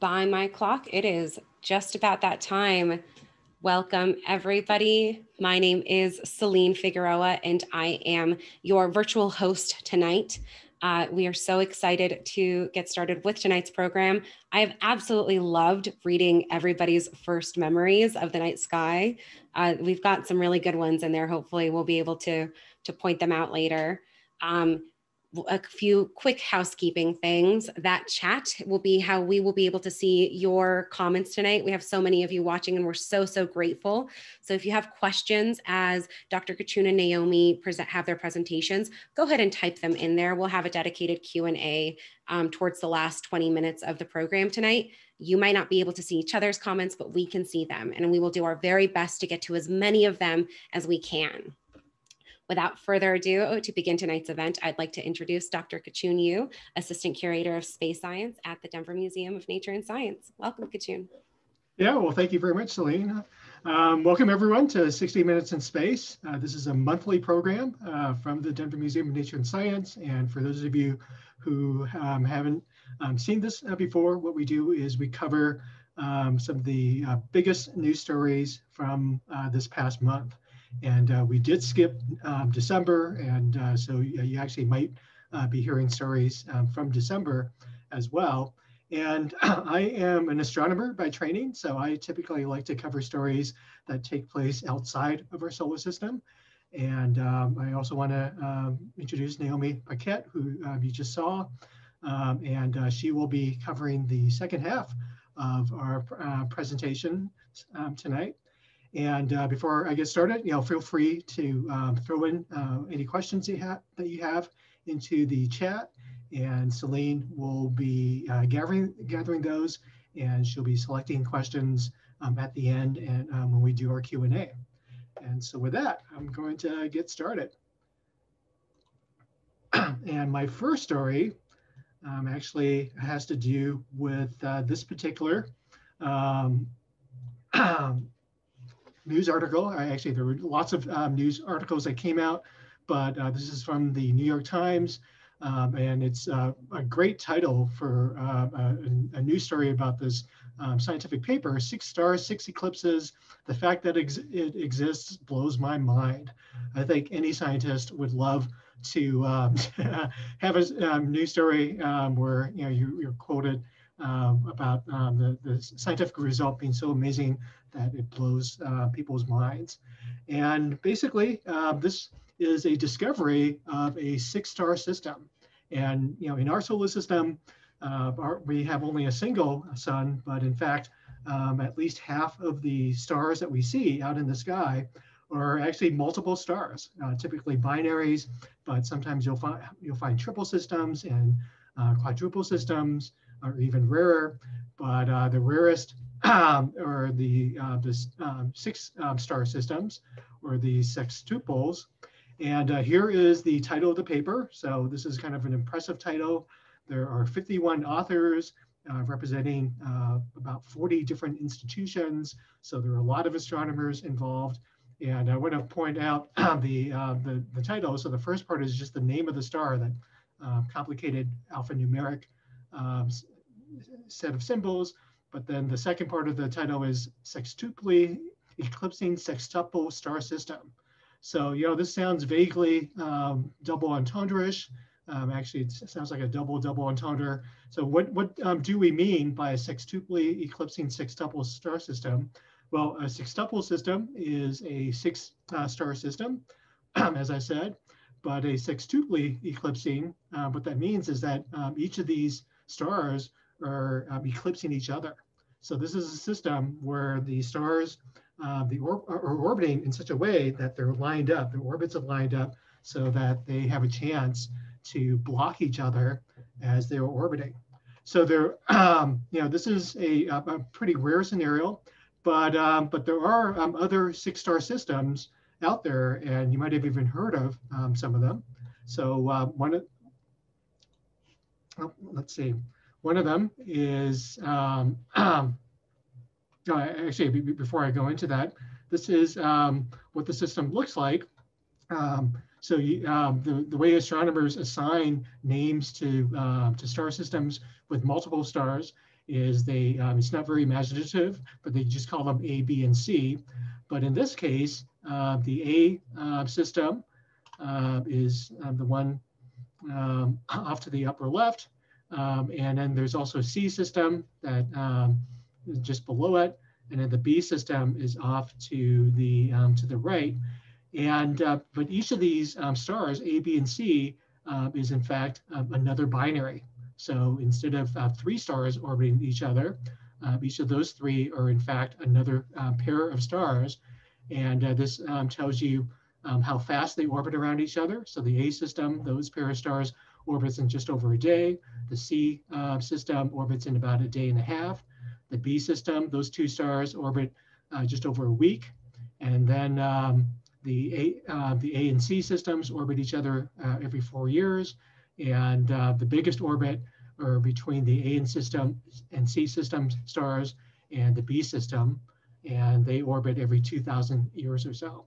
by my clock, it is just about that time. Welcome, everybody. My name is Celine Figueroa, and I am your virtual host tonight. Uh, we are so excited to get started with tonight's program. I have absolutely loved reading everybody's first memories of the night sky. Uh, we've got some really good ones in there. Hopefully, we'll be able to, to point them out later. Um, a few quick housekeeping things. That chat will be how we will be able to see your comments tonight. We have so many of you watching and we're so, so grateful. So if you have questions as Dr. Kachun and Naomi present, have their presentations, go ahead and type them in there. We'll have a dedicated Q&A um, towards the last 20 minutes of the program tonight. You might not be able to see each other's comments, but we can see them and we will do our very best to get to as many of them as we can. Without further ado, to begin tonight's event, I'd like to introduce Dr. Kachun Yu, Assistant Curator of Space Science at the Denver Museum of Nature and Science. Welcome, Kachun. Yeah, well, thank you very much, Celine. Um, welcome everyone to 60 Minutes in Space. Uh, this is a monthly program uh, from the Denver Museum of Nature and Science. And for those of you who um, haven't um, seen this uh, before, what we do is we cover um, some of the uh, biggest news stories from uh, this past month. And uh, we did skip um, December, and uh, so you actually might uh, be hearing stories um, from December as well. And I am an astronomer by training, so I typically like to cover stories that take place outside of our solar system. And um, I also want to um, introduce Naomi Pequette, who uh, you just saw, um, and uh, she will be covering the second half of our uh, presentation um, tonight. And uh, before I get started, you know, feel free to um, throw in uh, any questions you that you have into the chat, and Celine will be uh, gathering gathering those, and she'll be selecting questions um, at the end and um, when we do our Q and A. And so with that, I'm going to get started. and my first story um, actually has to do with uh, this particular um, news article. I actually, there were lots of um, news articles that came out, but uh, this is from the New York Times. Um, and it's uh, a great title for uh, a, a, news story about this um, scientific paper, Six Stars, Six Eclipses. The fact that ex it exists blows my mind. I think any scientist would love to um, have a um, news story um, where you know, you, are quoted um, about um, the, the scientific result being so amazing that it blows uh, people's minds. And basically, uh, this is a discovery of a six-star system. And you know, in our solar system, uh, our, we have only a single sun, but in fact, um, at least half of the stars that we see out in the sky are actually multiple stars, uh, typically binaries, but sometimes you'll find you'll find triple systems and uh, quadruple systems, or even rarer. But uh, the rarest um, or the, uh, the um, six um, star systems or the sextuples. And uh, here is the title of the paper. So this is kind of an impressive title. There are 51 authors uh, representing uh, about 40 different institutions. So there are a lot of astronomers involved. And I want to point out the, uh, the, the title. So the first part is just the name of the star, that complicated alphanumeric um, set of symbols. But then the second part of the title is sextuply eclipsing sextuple star system. So, you know, this sounds vaguely um, double entendre-ish. Um, actually, it sounds like a double double entendre. So what, what um, do we mean by a sextuply eclipsing sextuple star system? Well, a sextuple system is a six uh, star system, as I said, but a sextuply eclipsing, uh, what that means is that um, each of these stars are um, eclipsing each other. So this is a system where the stars uh, the or are orbiting in such a way that they're lined up, the orbits are lined up so that they have a chance to block each other as they're orbiting. So there, um, you know, this is a, a, pretty rare scenario, but um, but there are um, other six-star systems out there, and you might have even heard of um, some of them. So uh, one of, oh, let's see, one of them is, um, actually, before I go into that, this is um, what the system looks like. Um, so you, um, the, the way astronomers assign names to, uh, to star systems with multiple stars is they, um, it's not very imaginative, but they just call them A, B, and C. But in this case, uh, the A uh, system uh, is uh, the one um, off to the upper left. Um, and then there's also C system that um, is just below it. And then the B system is off to the, um, to the right. And, uh, but each of these um, stars, A, B, and C, uh, is in fact uh, another binary. So instead of uh, three stars orbiting each other, uh, each of those three are in fact another uh, pair of stars. And this um, tells you um, how fast they orbit around each other. So the A system, those pair of stars orbits in just over a day. The C system orbits in about a day and a half. The B system, those two stars orbit just over a week. And then um, the A, uh, the A and C systems orbit each other uh, every four years, and uh, the biggest orbit are between the A and system and C system stars and the B system, and they orbit every 2,000 years or so.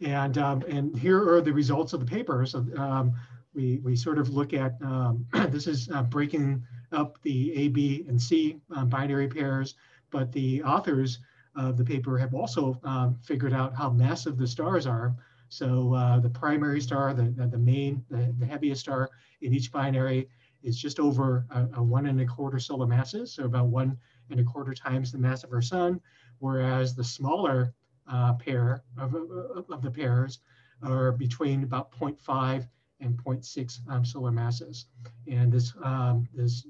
And um, and here are the results of the paper. So um, we we sort of look at um, this is uh, breaking up the A, B, and C um, binary pairs, but the authors of the paper have also um, figured out how massive the stars are. So uh, the primary star, the, the, main, the, the heaviest star in each binary is just over a, a, one and a quarter solar masses, so about one and a quarter times the mass of our sun, whereas the smaller uh, pair of, of, the pairs are between about 0.5 and 0.6 um, solar masses. And this, um, this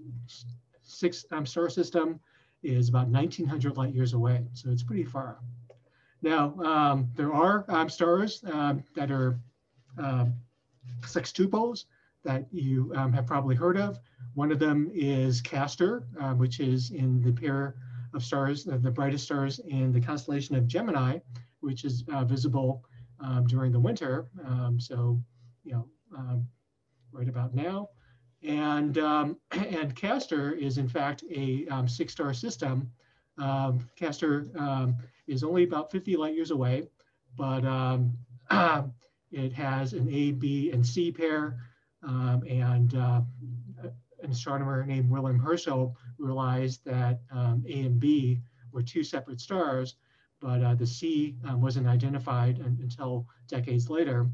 six um, star system is about 1900 light years away. So it's pretty far. Now, um, there are stars um, that are um, sextuples that you have probably heard of. One of them is Castor, uh, which is in the pair of stars, the brightest stars in the constellation of Gemini, which is uh, visible um, during the winter. so, you know, right about now. And, um, and Castor is in fact a um, six star system. Um, Castor um, is only about 50 light years away, but um, it has an A, B, and C pair. Um, and uh, an astronomer named William Herschel realized that A and B were two separate stars, but uh, the C wasn't identified until decades later.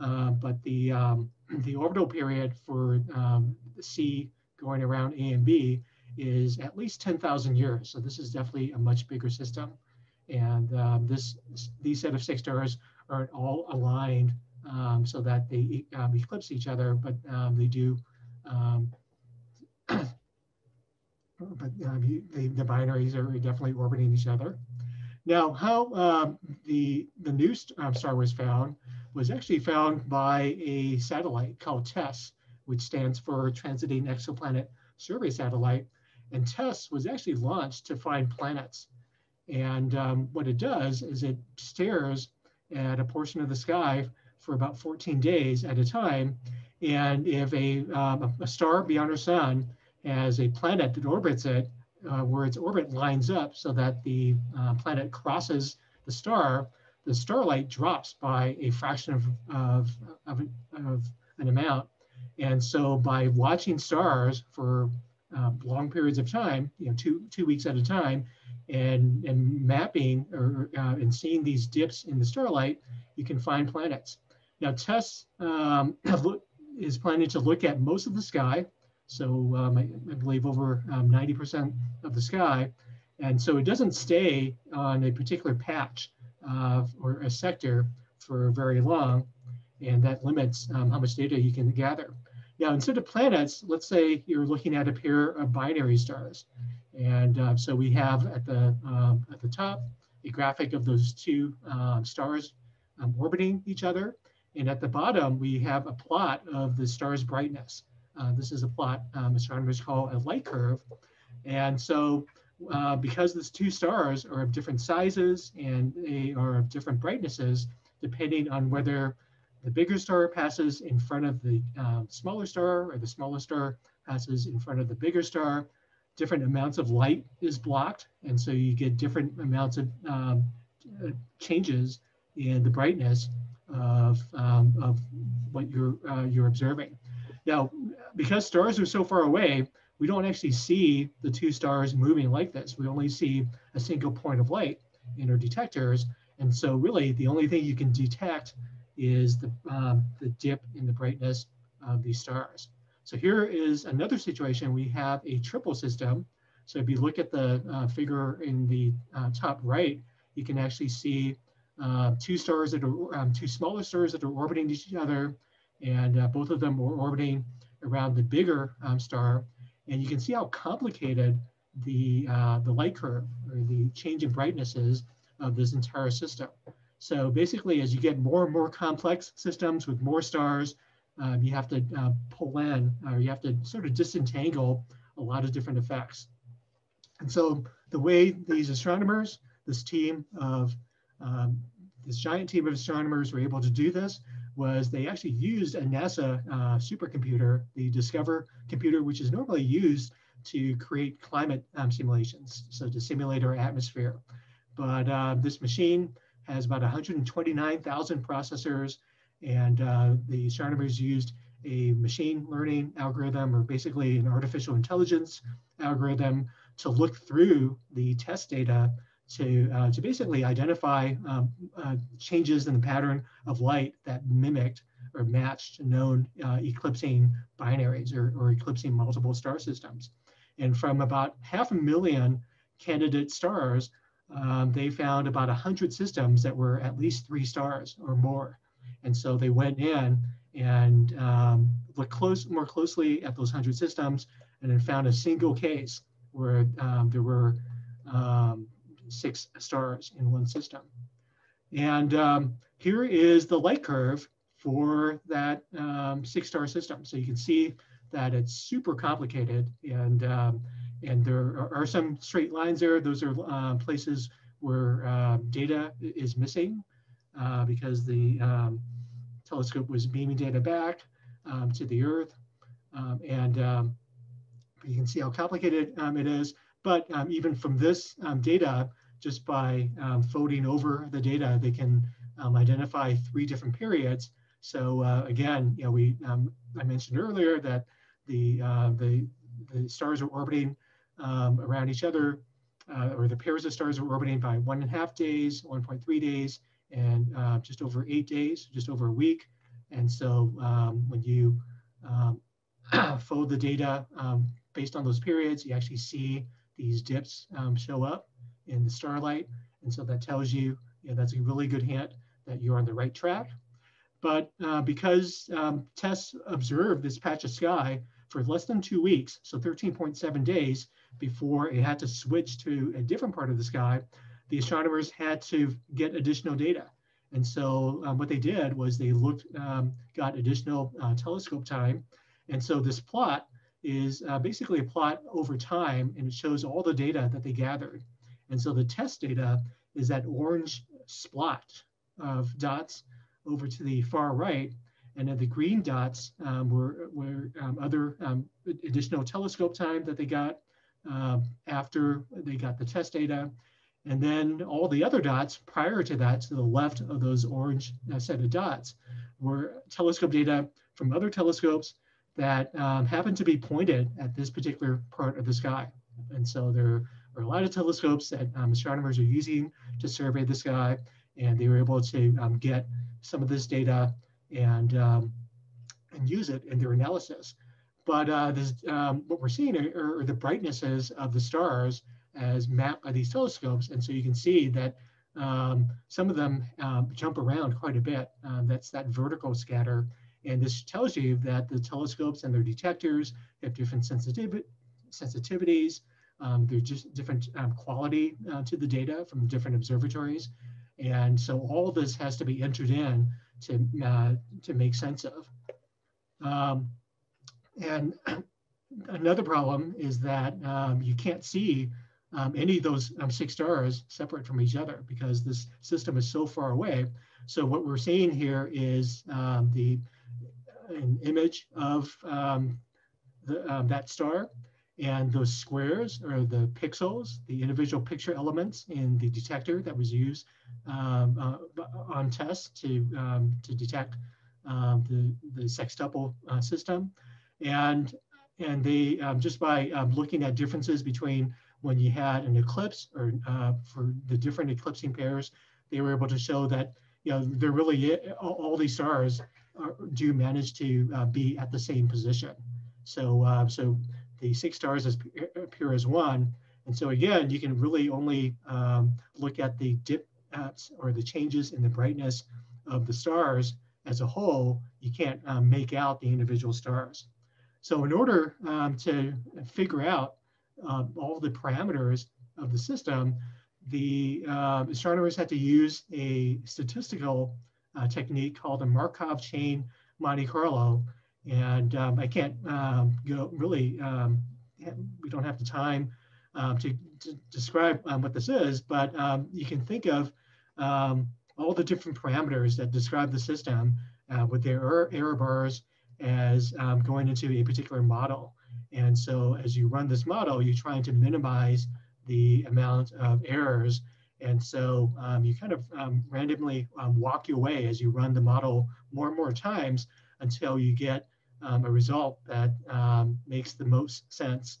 Uh, but the um, the orbital period for um, the C going around A and B is at least 10,000 years. So this is definitely a much bigger system. And um, this these set of six stars aren't all aligned um, so that they um, eclipse each other, but um, they do. Um, but the, the binaries are definitely orbiting each other. Now, how the the new star was found was actually found by a satellite called TESS, which stands for Transiting Exoplanet Survey Satellite. And TESS was actually launched to find planets. And um, what it does is it stares at a portion of the sky for about 14 days at a time. And if a, um, a star beyond our sun has a planet that orbits it, uh, where its orbit lines up so that the uh, planet crosses the star, the starlight drops by a fraction of, of, of, of an amount. And so by watching stars for uh, long periods of time, you know, two, two weeks at a time, and, and mapping or uh, and seeing these dips in the starlight, you can find planets. Now, TESS um, is planning to look at most of the sky. So um, I, I, believe over 90% um, of the sky. And so it doesn't stay on a particular patch uh, or a sector for very long, and that limits um, how much data you can gather. Now, instead of planets, let's say you're looking at a pair of binary stars. And uh, so we have at the, um, at the top a graphic of those two um, stars um, orbiting each other. And at the bottom, we have a plot of the star's brightness. Uh, this is a plot um, astronomers call a light curve. And so uh, because these two stars are of different sizes and they are of different brightnesses, depending on whether the bigger star passes in front of the um, smaller star or the smaller star passes in front of the bigger star, different amounts of light is blocked. And so you get different amounts of um, uh, changes in the brightness of, um, of what you're, uh, you're observing. Now, because stars are so far away, we don't actually see the two stars moving like this. We only see a single point of light in our detectors. And so really the only thing you can detect is the, um, the dip in the brightness of these stars. So here is another situation. We have a triple system. So if you look at the uh, figure in the uh, top right, you can actually see uh, two stars that are um, two smaller stars that are orbiting each other, and uh, both of them are orbiting around the bigger um, star. And you can see how complicated the uh, the light curve or the change in brightness is of this entire system. So basically, as you get more and more complex systems with more stars, uh, you have to uh, pull in, or you have to sort of disentangle a lot of different effects. And so the way these astronomers, this team of um, this giant team of astronomers were able to do this was they actually used a NASA uh, supercomputer, the Discover computer, which is normally used to create climate um, simulations, so to simulate our atmosphere. But uh, this machine has about 129,000 processors, and uh, the astronomers used a machine learning algorithm, or basically an artificial intelligence algorithm, to look through the TESS data to, uh, to basically identify um, uh, changes in the pattern of light that mimicked or matched known uh, eclipsing binaries or, or eclipsing multiple star systems. And from about half a million candidate stars, um, they found about 100 systems that were at least three stars or more. And so they went in and um, looked close, more closely at those 100 systems and then found a single case where um, there were um, six stars in one system. And um, here is the light curve for that um, six star system. So you can see that it's super complicated and, um, and there are, some straight lines there. Those are uh, places where uh, data is missing uh, because the um, telescope was beaming data back to the Earth. And you can see how complicated it is. But even from this data, just by um, folding over the data, they can um, identify three different periods. So uh, again, you know, we um, I mentioned earlier that the uh, the the stars are orbiting um, around each other, uh, or the pairs of stars are orbiting by one and a half days, 1.3 days, and uh, just over eight days, just over a week. And so um, when you um, fold the data based on those periods, you actually see these dips show up in the starlight. And so that tells you, that's a really good hint that you're on the right track. But uh, because um, observed this patch of sky for less than two weeks, so 13.7 days before it had to switch to a different part of the sky, the astronomers had to get additional data. And so um, what they did was they looked, um, got additional uh, telescope time. And so this plot is uh, basically a plot over time, and it shows all the data that they gathered. And so the TESS data is that orange splot of dots over to the far right. And then the green dots um, were, were um, other um, additional telescope time that they got uh, after they got the TESS data. And then all the other dots prior to that, to the left of those orange uh, set of dots, were telescope data from other telescopes that um, happened to be pointed at this particular part of the sky. And so they're are a lot of telescopes that um, astronomers are using to survey the sky, and they were able to um, get some of this data and um, and use it in their analysis. But uh, this, um, what we're seeing are, are, the brightnesses of the stars as mapped by these telescopes, and so you can see that um, some of them um, jump around quite a bit. that's that vertical scatter. And this tells you that the telescopes and their detectors have different sensitiv sensitivities, um, there's just different um, quality uh, to the data from different observatories. And so all this has to be entered in to, uh, to make sense of. Um, and another problem is that um, you can't see um, any of those um, six stars separate from each other because this system is so far away. So what we're seeing here is the an image of the, that star And those squares are the pixels, the individual picture elements in the detector that was used um, uh, on TESS to, um, to detect um, the, the sextuple uh, system. And, and they, um, just by um, looking at differences between when you had an eclipse or uh, for the different eclipsing pairs, they were able to show that, you know, they're really, all, all these stars are, do manage to uh, be at the same position. So, uh, so the six stars as, appear as one. And so again, you can really only um, look at the dip or the changes in the brightness of the stars as a whole. You can't um, make out the individual stars. So in order um, to figure out uh, all the parameters of the system, the uh, astronomers had to use a statistical uh, technique called a Markov chain Monte Carlo and um, I can't um, go really, um, we don't have the time um, to, to, describe um, what this is, but you can think of all the different parameters that describe the system uh, with their error, error bars as going into a particular model. And so as you run this model, you're trying to minimize the amount of errors. And so um, you kind of um, randomly um, walk your way as you run the model more and more times until you get um, a result that um, makes the most sense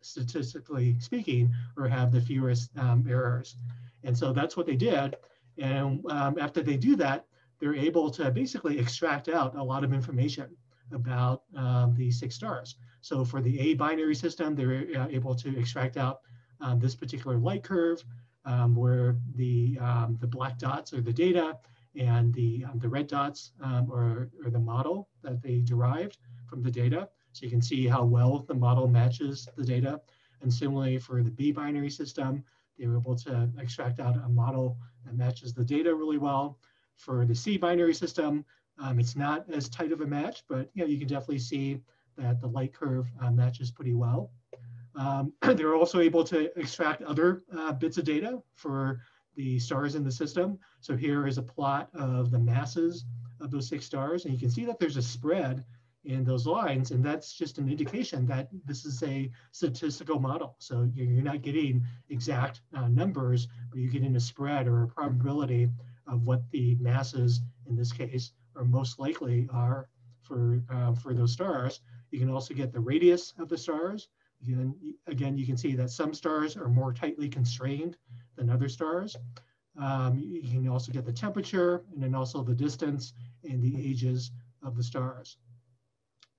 statistically speaking or have the fewest um, errors. And so that's what they did. And um, after they do that, they're able to basically extract out a lot of information about um, the six stars. So for the A binary system, they're uh, able to extract out um, this particular light curve where the, the black dots are the data and the, um, the red dots um, are, are, the model that they derived from the data. So you can see how well the model matches the data. And similarly for the B binary system, they were able to extract out a model that matches the data really well. For the C binary system, um, it's not as tight of a match, but you, know, you can definitely see that the light curve uh, matches pretty well. Um, they're also able to extract other uh, bits of data for the stars in the system. So here is a plot of the masses of those six stars. And you can see that there's a spread in those lines. And that's just an indication that this is a statistical model. So you're not getting exact uh, numbers, but you're getting a spread or a probability of what the masses, in this case, are most likely are for, uh, for those stars. You can also get the radius of the stars. Again, again, you can see that some stars are more tightly constrained than other stars. Um, you can also get the temperature and then also the distance and the ages of the stars.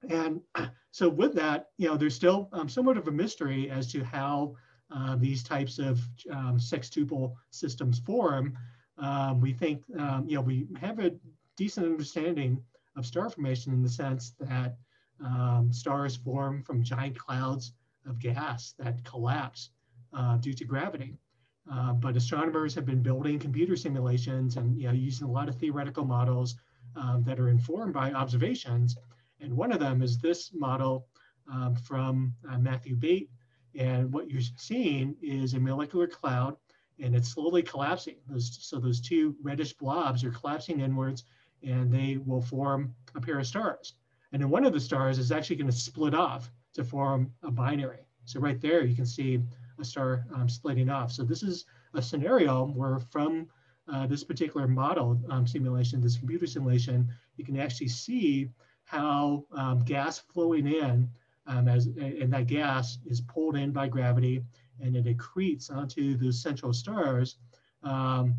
And so with that, you know, there's still um, somewhat of a mystery as to how uh, these types of um, sextuple systems form. Um, we think, um, you know, we have a decent understanding of star formation in the sense that um, stars form from giant clouds of gas that collapse uh, due to gravity. Uh, but astronomers have been building computer simulations and you know, using a lot of theoretical models um, that are informed by observations. And one of them is this model um, from uh, Matthew Bate. And what you're seeing is a molecular cloud and it's slowly collapsing. Those, so those two reddish blobs are collapsing inwards and they will form a pair of stars. And then one of the stars is actually going to split off to form a binary. So right there, you can see a star um, splitting off. So this is a scenario where from uh, this particular model um, simulation, this computer simulation, you can actually see how um, gas flowing in um, as and that gas is pulled in by gravity and it accretes onto those central stars. Um,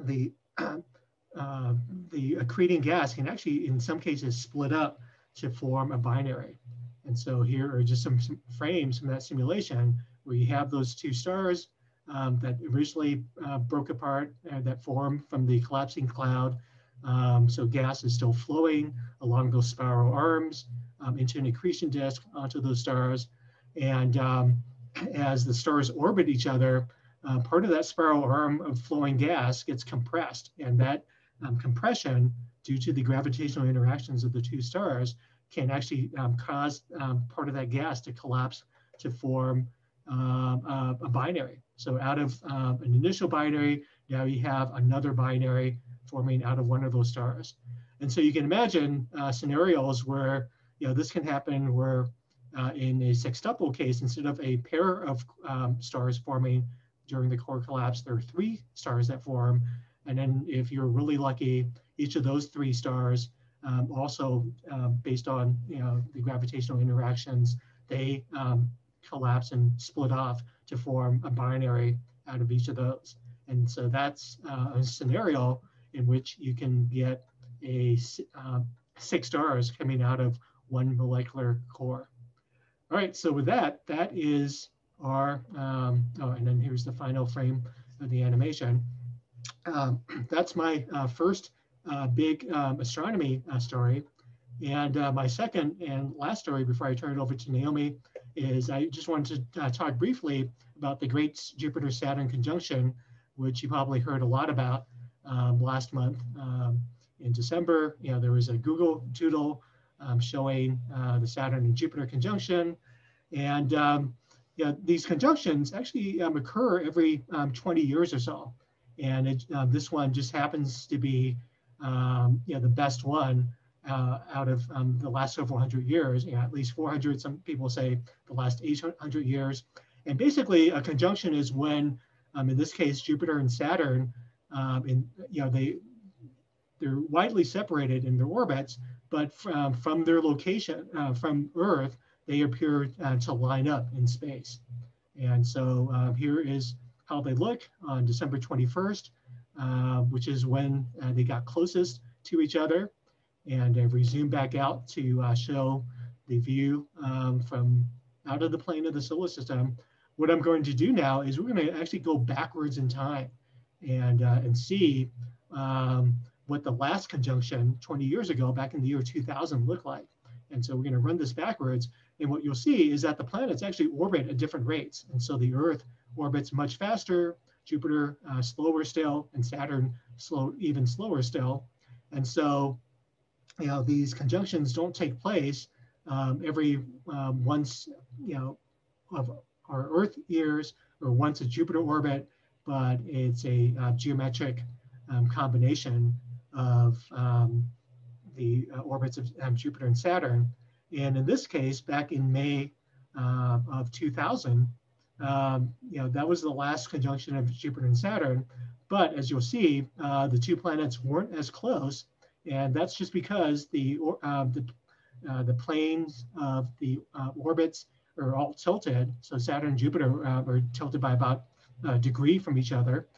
the uh, the accreting gas can actually, in some cases, split up to form a binary. And so here are just some, some frames from that simulation where you have those two stars um, that originally uh, broke apart uh, that formed from the collapsing cloud. Um, so gas is still flowing along those spiral arms um, into an accretion disk onto those stars. And um, as the stars orbit each other, uh, part of that spiral arm of flowing gas gets compressed. And that um, compression, due to the gravitational interactions of the two stars, can actually um, cause part of that gas to collapse to form um, uh, a binary. So out of um, an initial binary, now you have another binary forming out of one of those stars. And so you can imagine uh, scenarios where you know this can happen where uh, in a sextuple case, instead of a pair of um, stars forming during the core collapse, there are three stars that form. And then if you're really lucky, each of those three stars um, also um, based on you know, the gravitational interactions, they um, collapse and split off to form a binary out of each of those. And so that's uh, a scenario in which you can get a uh, six stars coming out of one molecular core. All right, so with that, that is our, um, oh, and then here's the final frame of the animation. Um, that's my uh, first uh, big um, astronomy uh, story. And uh, my second and last story before I turn it over to Naomi is I just wanted to uh, talk briefly about the Great Jupiter-Saturn conjunction, which you probably heard a lot about um, last month. Um, in December, you know, there was a Google Doodle um, showing uh, the Saturn and Jupiter conjunction. And um, yeah, these conjunctions actually um, occur every um, 20 years or so. And it, uh, this one just happens to be you know, the best one uh, out of um, the last several hundred years, you know, at least 400, some people say the last 800 years. And basically a conjunction is when, in this case, Jupiter and Saturn, in, you know, they, they're widely separated in their orbits, but from, from their location, uh, from Earth, they appear uh, to line up in space. And so uh, here is how they look on December 21st, uh, which is when uh, they got closest to each other. And if we zoom back out to uh, show the view um, from out of the plane of the solar system, what I'm going to do now is we're going to actually go backwards in time and, and see um, what the last conjunction 20 years ago, back in the year 2000, looked like. And so we're going to run this backwards. And what you'll see is that the planets actually orbit at different rates. And so the Earth orbits much faster, Jupiter uh, slower still, and Saturn slow, even slower still. And so, you know, these conjunctions don't take place um, every um, once, you know, of our Earth years or once a Jupiter orbit, but it's a uh, geometric um, combination of um, the uh, orbits of Jupiter and Saturn. And in this case, back in May uh, of 2000, um, you know, that was the last conjunction of Jupiter and Saturn. But as you'll see, uh, the two planets weren't as close. And that's just because the, uh, the, uh, the planes of the uh, orbits are all tilted. So Saturn and Jupiter are tilted by about a degree from each other.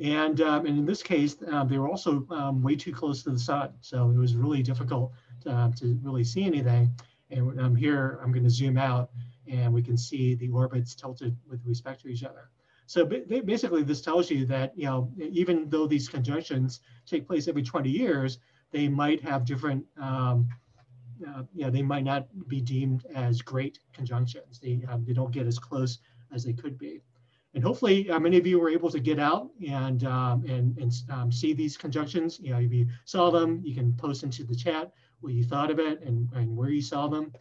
And, um, and in this case, um, they were also um, way too close to the sun. So it was really difficult to, uh, to really see anything. And um, here, I'm going to zoom out and we can see the orbits tilted with respect to each other. So basically, this tells you that, you know, even though these conjunctions take place every 20 years, they might have different, um, uh, know, they might not be deemed as great conjunctions. They, um, they don't get as close as they could be and hopefully uh, many of you were able to get out and um, and, and um, see these conjunctions. You know, if you saw them, you can post into the chat what you thought of it and, and where you saw them.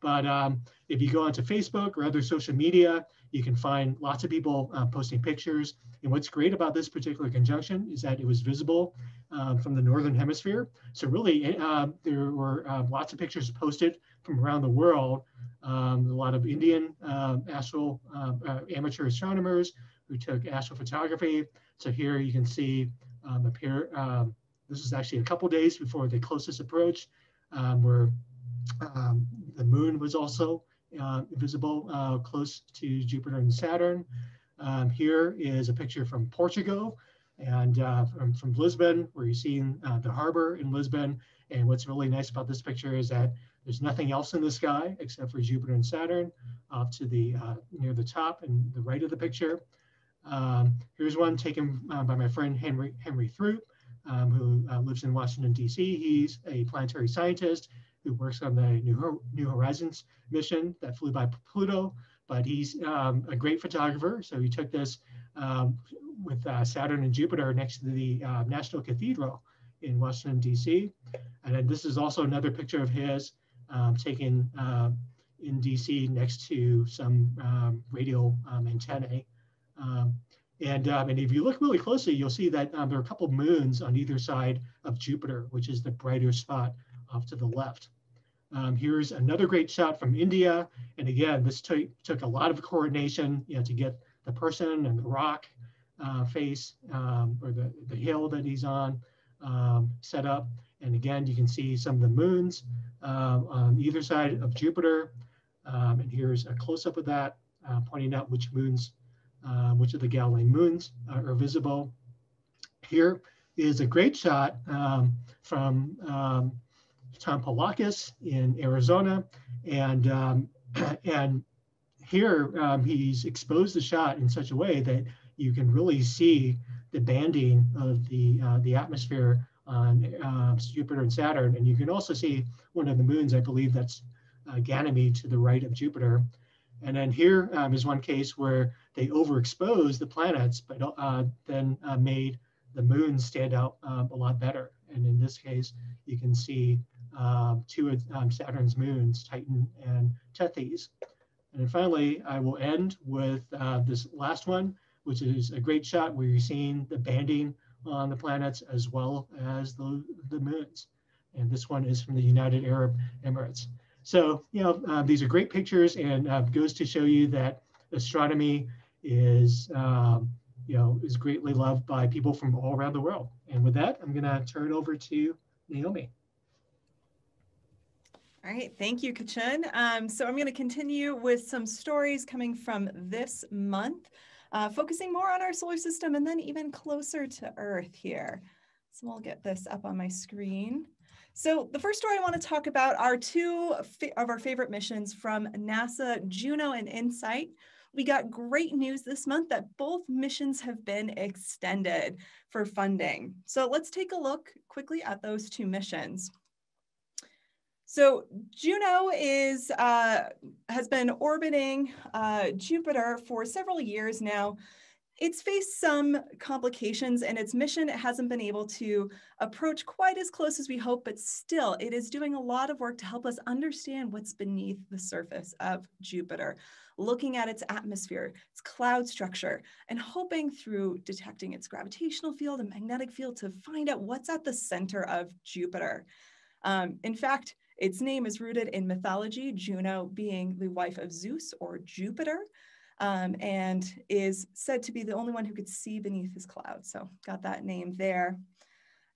But um, if you go onto Facebook or other social media, you can find lots of people uh, posting pictures. And what's great about this particular conjunction is that it was visible um, from the Northern hemisphere. So really, uh, there were uh, lots of pictures posted from around the world um, a lot of Indian uh, astro uh, uh, amateur astronomers who took astrophotography. So here you can see um, appear, um, this is actually a couple days before the closest approach where the moon was also uh, visible uh, close to Jupiter and Saturn. Here is a picture from Portugal and uh, from, from Lisbon where you're seeing the harbor in Lisbon. And what's really nice about this picture is that there's nothing else in the sky except for Jupiter and Saturn off to the uh, near the top and the right of the picture. Um, here's one taken uh, by my friend Henry, Henry Throop, um, who uh, lives in Washington, D.C. He's a planetary scientist who works on the New, New Horizons mission that flew by Pluto, but he's um, a great photographer. So he took this um, with uh, Saturn and Jupiter next to the uh, National Cathedral in Washington, D.C. And this is also another picture of his um, taken uh, in DC next to some um, radio um, antennae. Um, and, um, and if you look really closely, you'll see that there are a couple moons on either side of Jupiter, which is the brighter spot off to the left. Um, here's another great shot from India. And again, this took a lot of coordination you know, to get the person and the rock uh, face um, or the, the hill that he's on um, set up. And again, you can see some of the moons uh, on either side of Jupiter. Um, and here's a close-up of that, uh, pointing out which moons, uh, which of the Galilean moons are visible. Here is a great shot um, from um, Tom Polakis in Arizona. And, um, and here um, he's exposed the shot in such a way that you can really see the banding of the, uh, the atmosphere on uh, Jupiter and Saturn. And you can also see one of the moons, I believe that's uh, Ganymede to the right of Jupiter. And then here um, is one case where they overexposed the planets, but uh, then uh, made the moons stand out um, a lot better. And in this case, you can see um, two of um, Saturn's moons, Titan and Tethys. And then finally, I will end with uh, this last one, which is a great shot where you're seeing the banding on the planets as well as the, the moons. And this one is from the United Arab Emirates. So, you know, uh, these are great pictures and uh, goes to show you that astronomy is, um, you know, is greatly loved by people from all around the world. And with that, I'm gonna turn it over to Naomi. All right, thank you, Kachun. Um, so I'm going to continue with some stories coming from this month, uh, focusing more on our solar system and then even closer to Earth here. So we'll get this up on my screen. So the first story I want to talk about are two of our favorite missions from NASA, Juno and InSight. We got great news this month that both missions have been extended for funding. So let's take a look quickly at those two missions. So Juno is uh, has been orbiting uh, Jupiter for several years now. It's faced some complications and its mission It hasn't been able to approach quite as close as we hope, but still it is doing a lot of work to help us understand what's beneath the surface of Jupiter, looking at its atmosphere, its cloud structure, and hoping through detecting its gravitational field and magnetic field to find out what's at the center of Jupiter. Um, in fact, its name is rooted in mythology, Juno being the wife of Zeus or Jupiter, um, and is said to be the only one who could see beneath his cloud. So got that name there.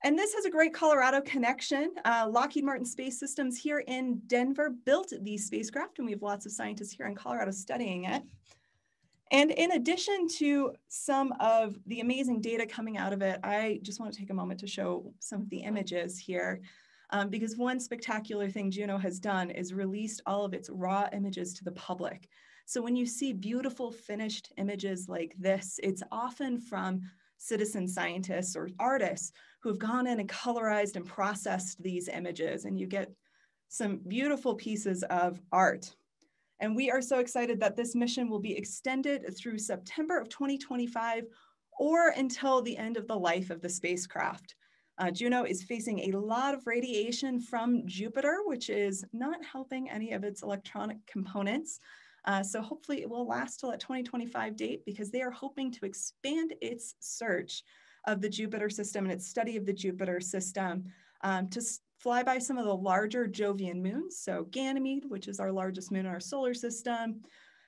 And this has a great Colorado connection. Uh, Lockheed Martin Space Systems here in Denver built these spacecraft, and we have lots of scientists here in Colorado studying it. And in addition to some of the amazing data coming out of it, I just want to take a moment to show some of the images here. Um, because one spectacular thing Juno has done is released all of its raw images to the public. So when you see beautiful finished images like this, it's often from citizen scientists or artists who have gone in and colorized and processed these images, and you get some beautiful pieces of art. And we are so excited that this mission will be extended through September of 2025 or until the end of the life of the spacecraft. Uh, Juno is facing a lot of radiation from Jupiter, which is not helping any of its electronic components. Uh, so hopefully it will last till that 2025 date because they are hoping to expand its search of the Jupiter system and its study of the Jupiter system um, to fly by some of the larger Jovian moons. So Ganymede, which is our largest moon in our solar system,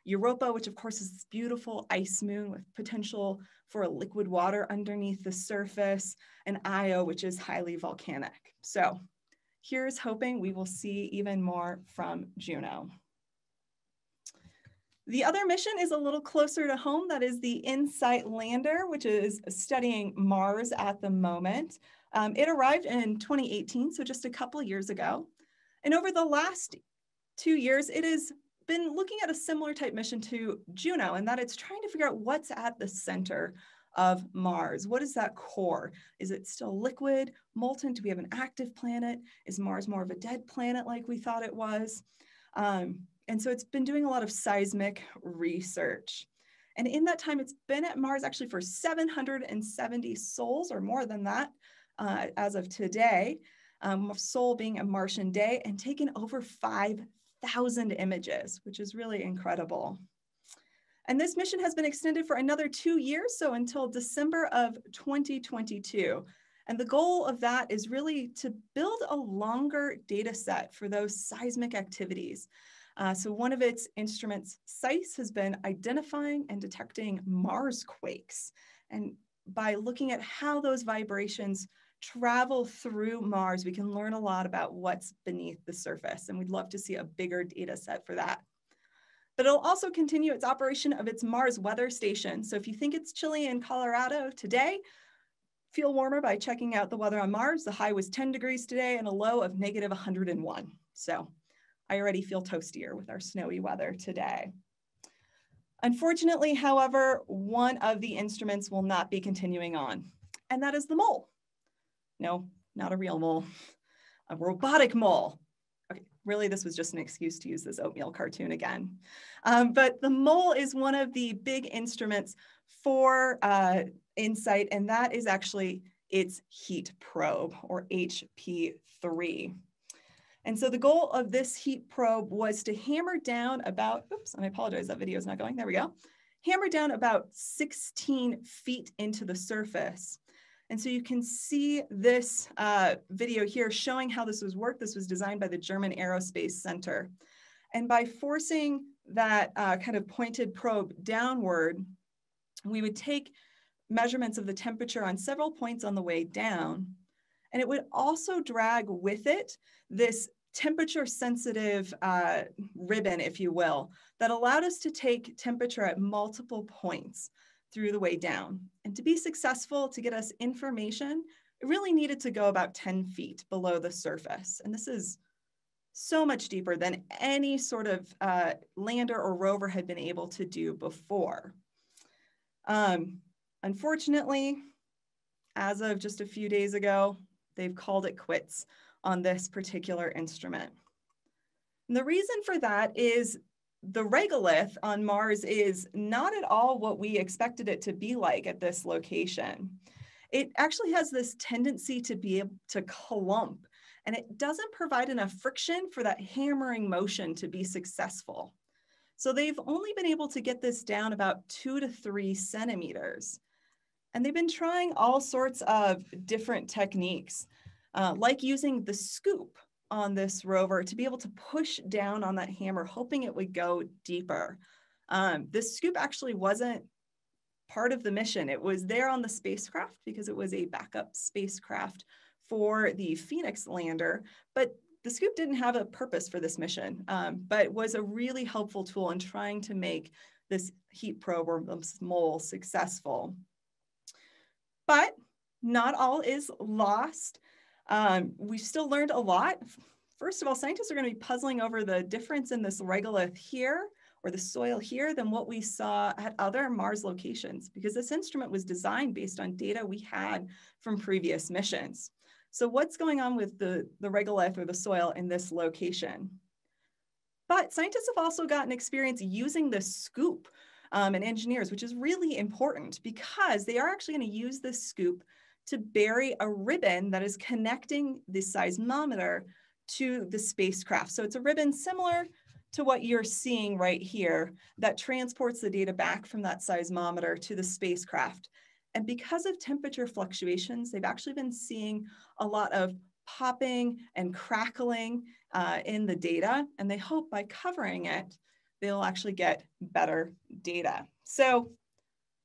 Europa, which of course is this beautiful ice moon with potential for a liquid water underneath the surface, and Io, which is highly volcanic. So here's hoping we will see even more from Juno. The other mission is a little closer to home. That is the InSight lander, which is studying Mars at the moment. Um, it arrived in 2018, so just a couple years ago. And over the last two years, it has been looking at a similar type mission to Juno, and that it's trying to figure out what's at the center of Mars. What is that core? Is it still liquid, molten? Do we have an active planet? Is Mars more of a dead planet like we thought it was? Um, and so it's been doing a lot of seismic research. And in that time, it's been at Mars actually for 770 sols or more than that uh, as of today. Um, Sol being a Martian day and taken over 5,000 images, which is really incredible. And this mission has been extended for another two years, so until December of 2022. And the goal of that is really to build a longer data set for those seismic activities. Uh, so one of its instruments, SEIS, has been identifying and detecting Mars quakes. And by looking at how those vibrations travel through Mars, we can learn a lot about what's beneath the surface. And we'd love to see a bigger data set for that. But it'll also continue its operation of its Mars weather station. So if you think it's chilly in Colorado today, feel warmer by checking out the weather on Mars. The high was 10 degrees today and a low of negative 101. So I already feel toastier with our snowy weather today. Unfortunately, however, one of the instruments will not be continuing on, and that is the mole. No, not a real mole, a robotic mole. Okay, really, this was just an excuse to use this oatmeal cartoon again. Um, but the mole is one of the big instruments for uh, InSight, and that is actually its heat probe, or HP3. And so the goal of this heat probe was to hammer down about, oops, and I apologize, that video is not going, there we go. Hammer down about 16 feet into the surface. And so you can see this uh, video here showing how this was worked. This was designed by the German Aerospace Center. And by forcing that uh, kind of pointed probe downward, we would take measurements of the temperature on several points on the way down. And it would also drag with it this temperature sensitive uh, ribbon, if you will, that allowed us to take temperature at multiple points through the way down. And to be successful, to get us information, it really needed to go about 10 feet below the surface. And this is so much deeper than any sort of uh, lander or rover had been able to do before. Um, unfortunately, as of just a few days ago, they've called it quits on this particular instrument. And the reason for that is the regolith on Mars is not at all what we expected it to be like at this location. It actually has this tendency to be able to clump and it doesn't provide enough friction for that hammering motion to be successful. So they've only been able to get this down about two to three centimeters. And they've been trying all sorts of different techniques uh, like using the scoop on this rover to be able to push down on that hammer, hoping it would go deeper. Um, this scoop actually wasn't part of the mission. It was there on the spacecraft because it was a backup spacecraft for the Phoenix lander, but the scoop didn't have a purpose for this mission, um, but was a really helpful tool in trying to make this heat probe or mole successful. But not all is lost. Um, we still learned a lot. First of all, scientists are going to be puzzling over the difference in this regolith here or the soil here than what we saw at other Mars locations because this instrument was designed based on data we had from previous missions. So what's going on with the, the regolith or the soil in this location? But scientists have also gotten experience using the scoop um, and engineers, which is really important because they are actually going to use this scoop to bury a ribbon that is connecting the seismometer to the spacecraft. So it's a ribbon similar to what you're seeing right here that transports the data back from that seismometer to the spacecraft. And because of temperature fluctuations, they've actually been seeing a lot of popping and crackling uh, in the data. And they hope by covering it, they'll actually get better data. So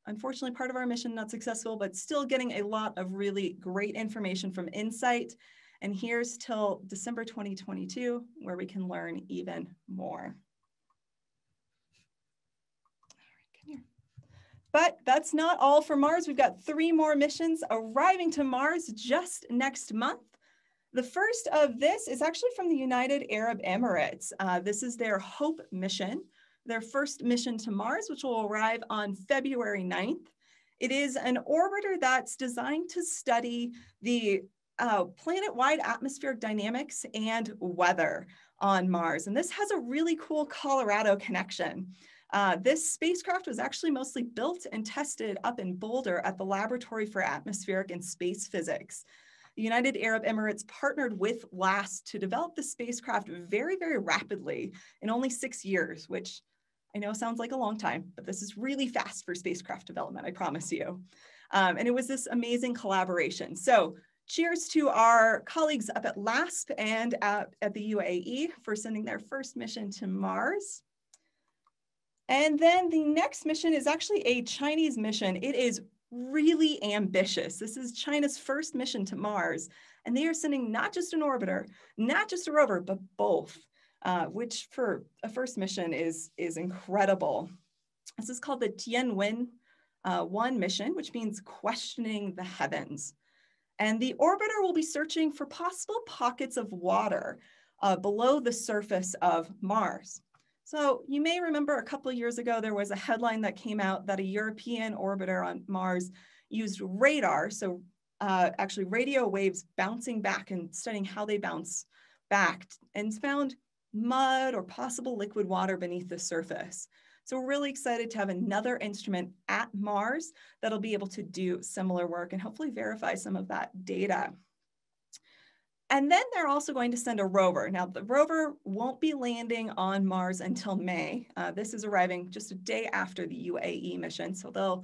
Unfortunately, part of our mission not successful, but still getting a lot of really great information from InSight. And here's till December 2022, where we can learn even more. But that's not all for Mars. We've got three more missions arriving to Mars just next month. The first of this is actually from the United Arab Emirates. Uh, this is their HOPE mission, their first mission to Mars, which will arrive on February 9th. It is an orbiter that's designed to study the uh, planet-wide atmospheric dynamics and weather on Mars. And this has a really cool Colorado connection. Uh, this spacecraft was actually mostly built and tested up in Boulder at the Laboratory for Atmospheric and Space Physics. The United Arab Emirates partnered with LASP to develop the spacecraft very, very rapidly in only six years, which I know it sounds like a long time, but this is really fast for spacecraft development, I promise you. Um, and it was this amazing collaboration. So cheers to our colleagues up at LASP and at, at the UAE for sending their first mission to Mars. And then the next mission is actually a Chinese mission. It is really ambitious. This is China's first mission to Mars, and they are sending not just an orbiter, not just a rover, but both, uh, which for a first mission is, is incredible. This is called the Tianwen uh, 1 mission, which means questioning the heavens. And the orbiter will be searching for possible pockets of water uh, below the surface of Mars. So you may remember a couple of years ago, there was a headline that came out that a European orbiter on Mars used radar, so uh, actually radio waves bouncing back and studying how they bounce back and found mud or possible liquid water beneath the surface. So we're really excited to have another instrument at Mars that'll be able to do similar work and hopefully verify some of that data. And then they're also going to send a rover. Now, the rover won't be landing on Mars until May. Uh, this is arriving just a day after the UAE mission. So they'll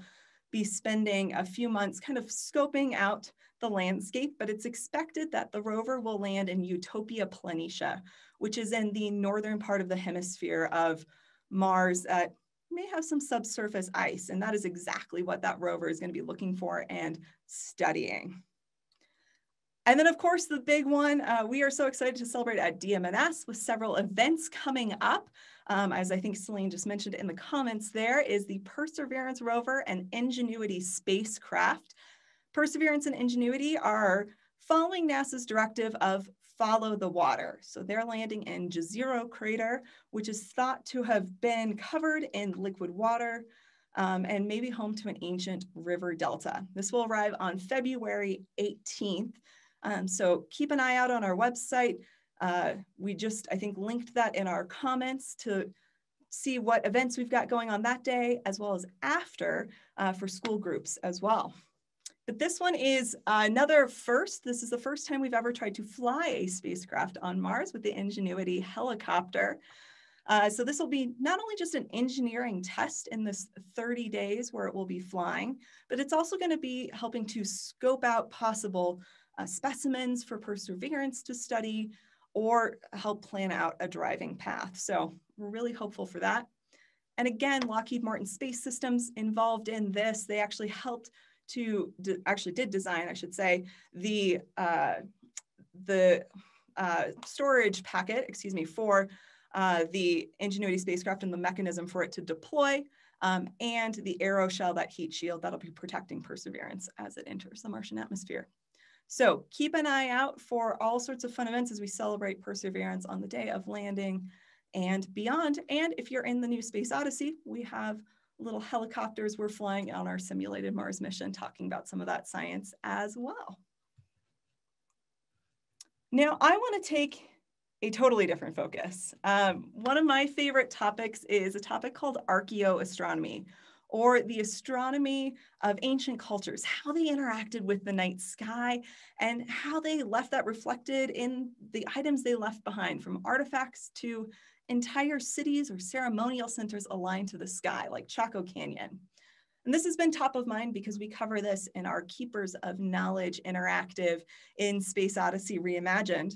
be spending a few months kind of scoping out the landscape, but it's expected that the rover will land in Utopia Planitia, which is in the northern part of the hemisphere of Mars that may have some subsurface ice. And that is exactly what that rover is going to be looking for and studying. And then, of course, the big one, uh, we are so excited to celebrate at DMNS with several events coming up. Um, as I think Celine just mentioned in the comments, there is the Perseverance rover and Ingenuity spacecraft. Perseverance and Ingenuity are following NASA's directive of follow the water. So they're landing in Jezero crater, which is thought to have been covered in liquid water um, and maybe home to an ancient river delta. This will arrive on February 18th. Um, so keep an eye out on our website. Uh, we just, I think, linked that in our comments to see what events we've got going on that day, as well as after uh, for school groups as well. But this one is another first. This is the first time we've ever tried to fly a spacecraft on Mars with the Ingenuity helicopter. Uh, so this will be not only just an engineering test in this 30 days where it will be flying, but it's also going to be helping to scope out possible uh, specimens for perseverance to study or help plan out a driving path. So we're really hopeful for that. And again, Lockheed Martin Space Systems involved in this. They actually helped to, actually did design, I should say, the, uh, the uh, storage packet, excuse me, for uh, the Ingenuity spacecraft and the mechanism for it to deploy, um, and the aeroshell, that heat shield that'll be protecting Perseverance as it enters the Martian atmosphere. So keep an eye out for all sorts of fun events as we celebrate Perseverance on the day of landing and beyond. And if you're in the new Space Odyssey, we have little helicopters we're flying on our simulated Mars mission talking about some of that science as well. Now, I want to take a totally different focus. Um, one of my favorite topics is a topic called archaeoastronomy, or the astronomy of ancient cultures, how they interacted with the night sky and how they left that reflected in the items they left behind from artifacts to entire cities or ceremonial centers aligned to the sky like Chaco Canyon. And this has been top of mind because we cover this in our Keepers of Knowledge Interactive in Space Odyssey Reimagined.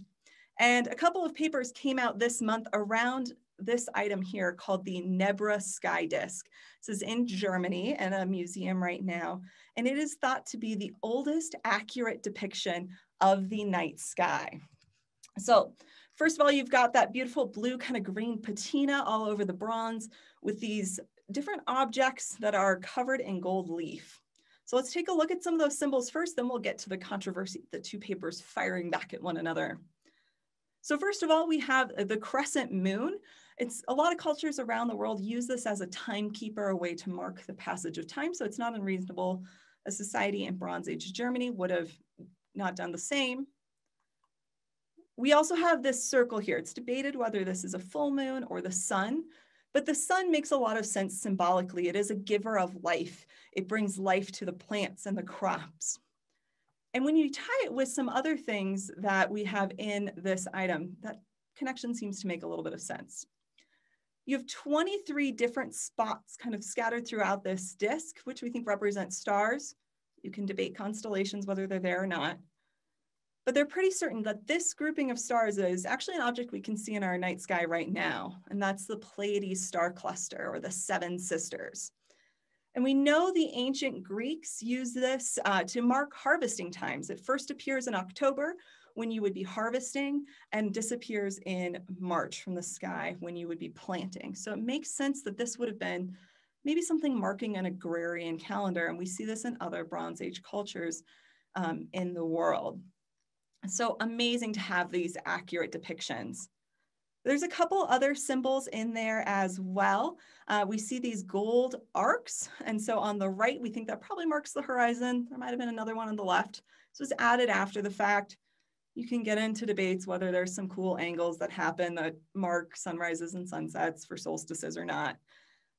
And a couple of papers came out this month around this item here called the Nebra Sky Disk. This is in Germany in a museum right now, and it is thought to be the oldest accurate depiction of the night sky. So first of all, you've got that beautiful blue kind of green patina all over the bronze with these different objects that are covered in gold leaf. So let's take a look at some of those symbols first, then we'll get to the controversy, the two papers firing back at one another. So first of all, we have the crescent moon, it's a lot of cultures around the world use this as a timekeeper, a way to mark the passage of time. So it's not unreasonable. A society in Bronze Age Germany would have not done the same. We also have this circle here. It's debated whether this is a full moon or the sun, but the sun makes a lot of sense symbolically. It is a giver of life. It brings life to the plants and the crops. And when you tie it with some other things that we have in this item, that connection seems to make a little bit of sense. You have 23 different spots kind of scattered throughout this disk, which we think represent stars. You can debate constellations, whether they're there or not. but they're pretty certain that this grouping of stars is actually an object we can see in our night sky right now, and that's the Pleiades star cluster or the Seven Sisters. And we know the ancient Greeks used this uh, to mark harvesting times. It first appears in October when you would be harvesting and disappears in March from the sky when you would be planting. So it makes sense that this would have been maybe something marking an agrarian calendar. And we see this in other Bronze Age cultures um, in the world. So amazing to have these accurate depictions. There's a couple other symbols in there as well. Uh, we see these gold arcs. And so on the right, we think that probably marks the horizon. There might have been another one on the left. This was added after the fact. You can get into debates whether there's some cool angles that happen that mark sunrises and sunsets for solstices or not.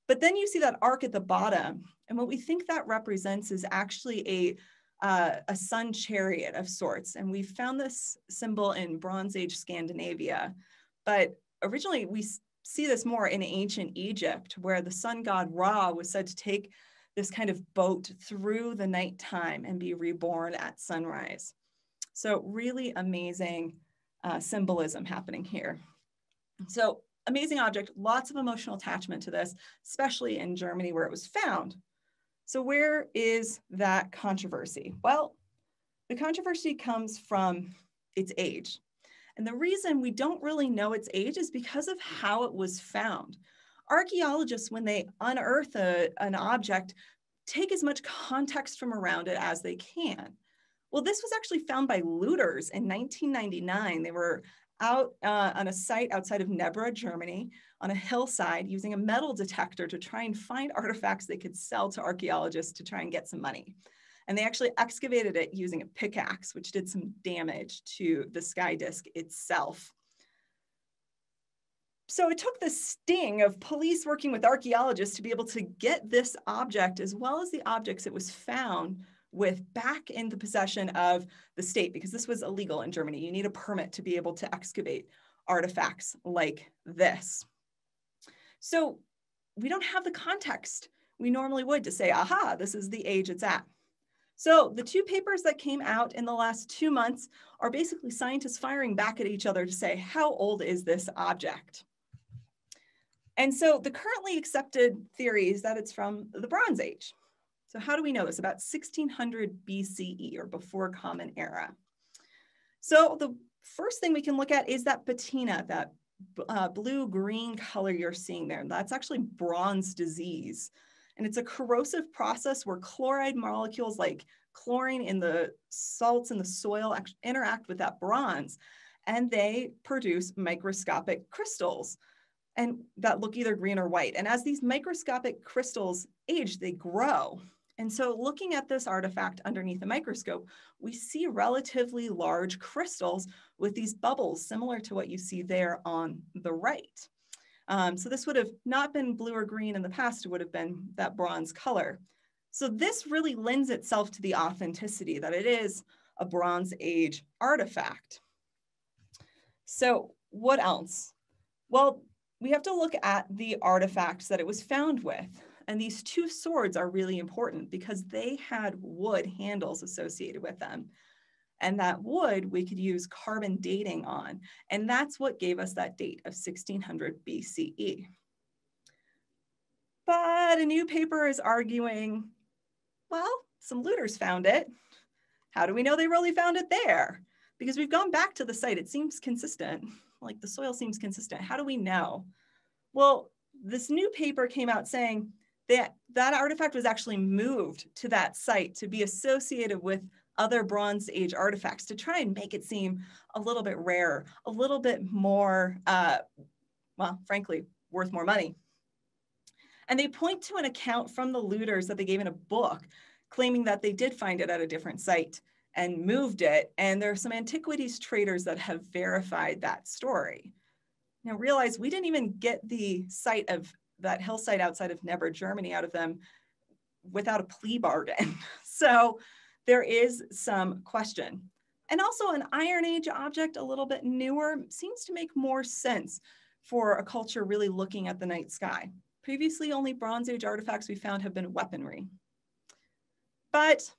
But then you see that arc at the bottom. And what we think that represents is actually a uh, a sun chariot of sorts. And we found this symbol in Bronze Age Scandinavia. But originally, we see this more in ancient Egypt, where the sun god Ra was said to take this kind of boat through the nighttime and be reborn at sunrise. So, really amazing uh, symbolism happening here. So, amazing object, lots of emotional attachment to this, especially in Germany where it was found. So where is that controversy? Well, the controversy comes from its age. And the reason we don't really know its age is because of how it was found. Archaeologists, when they unearth a, an object, take as much context from around it as they can. Well, this was actually found by looters in 1999. They were out uh, on a site outside of Nebra, Germany, on a hillside using a metal detector to try and find artifacts they could sell to archaeologists to try and get some money. And they actually excavated it using a pickaxe, which did some damage to the sky disk itself. So it took the sting of police working with archaeologists to be able to get this object, as well as the objects it was found with back in the possession of the state because this was illegal in Germany. You need a permit to be able to excavate artifacts like this. So we don't have the context we normally would to say, aha, this is the age it's at. So the two papers that came out in the last two months are basically scientists firing back at each other to say, how old is this object? And so the currently accepted theory is that it's from the Bronze Age. So how do we know this? About 1600 BCE or before Common Era. So the first thing we can look at is that patina, that uh, blue-green color you're seeing there. That's actually bronze disease. And it's a corrosive process where chloride molecules like chlorine in the salts in the soil interact with that bronze and they produce microscopic crystals and that look either green or white. And as these microscopic crystals age, they grow. And so looking at this artifact underneath a microscope, we see relatively large crystals with these bubbles similar to what you see there on the right. Um, so this would have not been blue or green in the past, it would have been that bronze color. So this really lends itself to the authenticity that it is a Bronze Age artifact. So what else? Well, we have to look at the artifacts that it was found with. And these two swords are really important because they had wood handles associated with them. And that wood we could use carbon dating on. And that's what gave us that date of 1600 BCE. But a new paper is arguing, well, some looters found it. How do we know they really found it there? Because we've gone back to the site, it seems consistent, like the soil seems consistent. How do we know? Well, this new paper came out saying that, that artifact was actually moved to that site to be associated with other Bronze Age artifacts to try and make it seem a little bit rare, a little bit more, uh, well, frankly, worth more money. And they point to an account from the looters that they gave in a book claiming that they did find it at a different site and moved it. And there are some antiquities traders that have verified that story. Now realize we didn't even get the site of that hillside outside of Nebra, Germany, out of them without a plea bargain. so there is some question. And also an Iron Age object, a little bit newer, seems to make more sense for a culture really looking at the night sky. Previously, only Bronze Age artifacts we found have been weaponry. But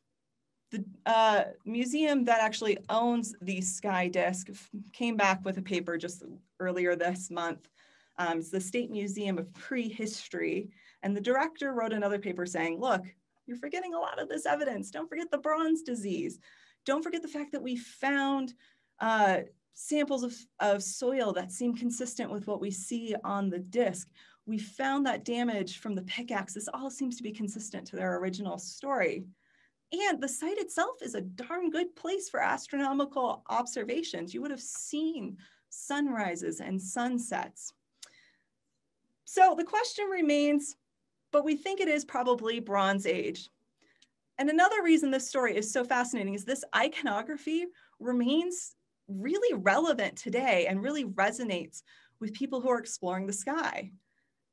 the uh, museum that actually owns the sky disk came back with a paper just earlier this month. Um, it's the State Museum of Prehistory. And the director wrote another paper saying, look, you're forgetting a lot of this evidence. Don't forget the bronze disease. Don't forget the fact that we found uh, samples of, of soil that seem consistent with what we see on the disk. We found that damage from the pickaxe. This all seems to be consistent to their original story. And the site itself is a darn good place for astronomical observations. You would have seen sunrises and sunsets. So the question remains, but we think it is probably Bronze Age. And another reason this story is so fascinating is this iconography remains really relevant today and really resonates with people who are exploring the sky.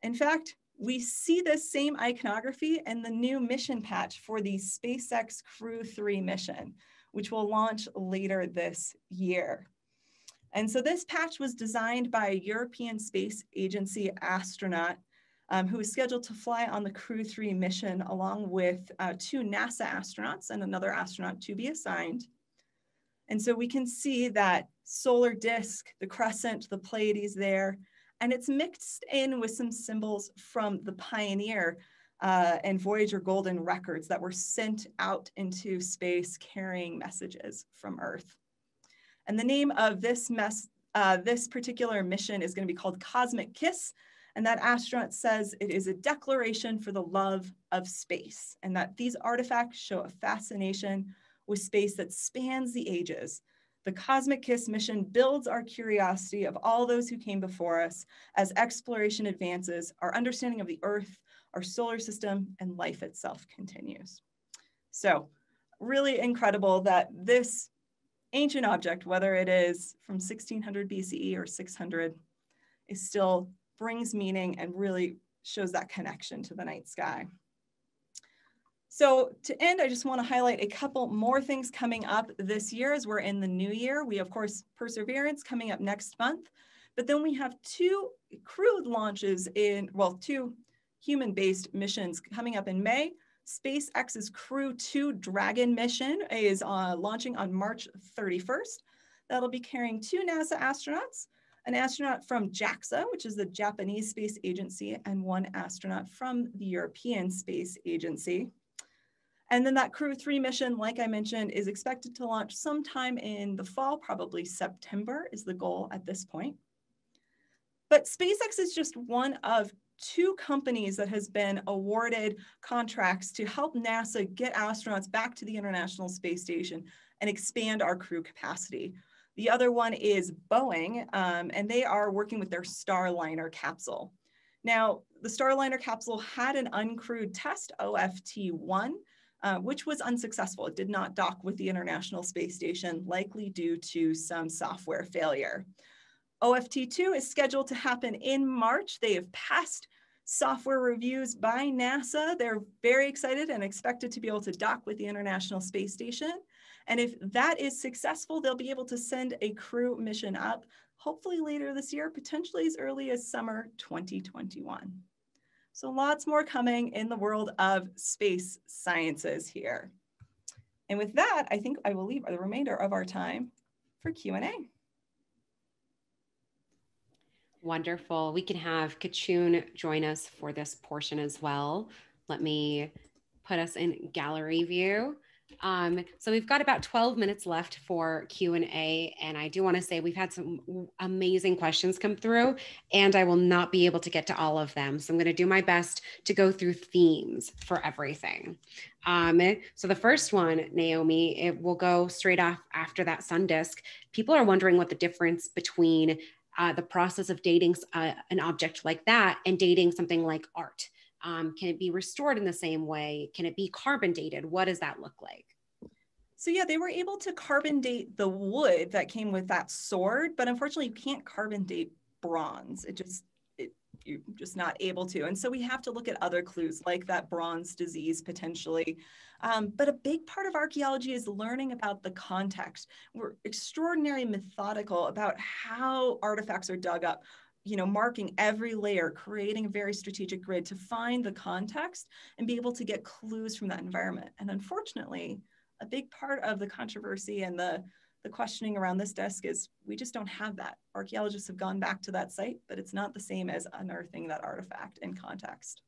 In fact, we see this same iconography in the new mission patch for the SpaceX Crew 3 mission, which will launch later this year. And so this patch was designed by a European Space Agency astronaut um, who is scheduled to fly on the Crew 3 mission along with uh, two NASA astronauts and another astronaut to be assigned. And so we can see that solar disk, the crescent, the Pleiades there, and it's mixed in with some symbols from the Pioneer uh, and Voyager Golden records that were sent out into space carrying messages from Earth. And the name of this, mess, uh, this particular mission is going to be called Cosmic Kiss. And that astronaut says it is a declaration for the love of space, and that these artifacts show a fascination with space that spans the ages the Cosmic Kiss mission builds our curiosity of all those who came before us as exploration advances, our understanding of the Earth, our solar system, and life itself continues. So really incredible that this ancient object, whether it is from 1600 BCE or 600, is still brings meaning and really shows that connection to the night sky. So to end, I just want to highlight a couple more things coming up this year as we're in the new year. We, of course, Perseverance coming up next month, but then we have two crewed launches in, well, two human-based missions coming up in May. SpaceX's Crew 2 Dragon mission is uh, launching on March 31st. That'll be carrying two NASA astronauts, an astronaut from JAXA, which is the Japanese Space Agency, and one astronaut from the European Space Agency. And then that Crew 3 mission, like I mentioned, is expected to launch sometime in the fall, probably September is the goal at this point. But SpaceX is just one of two companies that has been awarded contracts to help NASA get astronauts back to the International Space Station and expand our crew capacity. The other one is Boeing, um, and they are working with their Starliner capsule. Now, the Starliner capsule had an uncrewed test, OFT-1, uh, which was unsuccessful. It did not dock with the International Space Station, likely due to some software failure. OFT2 is scheduled to happen in March. They have passed software reviews by NASA. They're very excited and expected to be able to dock with the International Space Station. And if that is successful, they'll be able to send a crew mission up, hopefully later this year, potentially as early as summer 2021. So lots more coming in the world of space sciences here. And with that, I think I will leave the remainder of our time for Q&A. Wonderful. We can have Kachun join us for this portion as well. Let me put us in gallery view. Um, so we've got about 12 minutes left for Q&A and I do want to say we've had some amazing questions come through and I will not be able to get to all of them. So I'm going to do my best to go through themes for everything. Um, so the first one, Naomi, it will go straight off after that sun disk. People are wondering what the difference between uh, the process of dating uh, an object like that and dating something like art. Um, can it be restored in the same way? Can it be carbon dated? What does that look like? So yeah, they were able to carbon date the wood that came with that sword, but unfortunately you can't carbon date bronze. It just, you're just not able to. And so we have to look at other clues like that bronze disease potentially. Um, but a big part of archaeology is learning about the context. We're extraordinarily methodical about how artifacts are dug up, you know, marking every layer, creating a very strategic grid to find the context and be able to get clues from that environment. And unfortunately, a big part of the controversy and the the questioning around this desk is we just don't have that. Archaeologists have gone back to that site, but it's not the same as unearthing that artifact in context.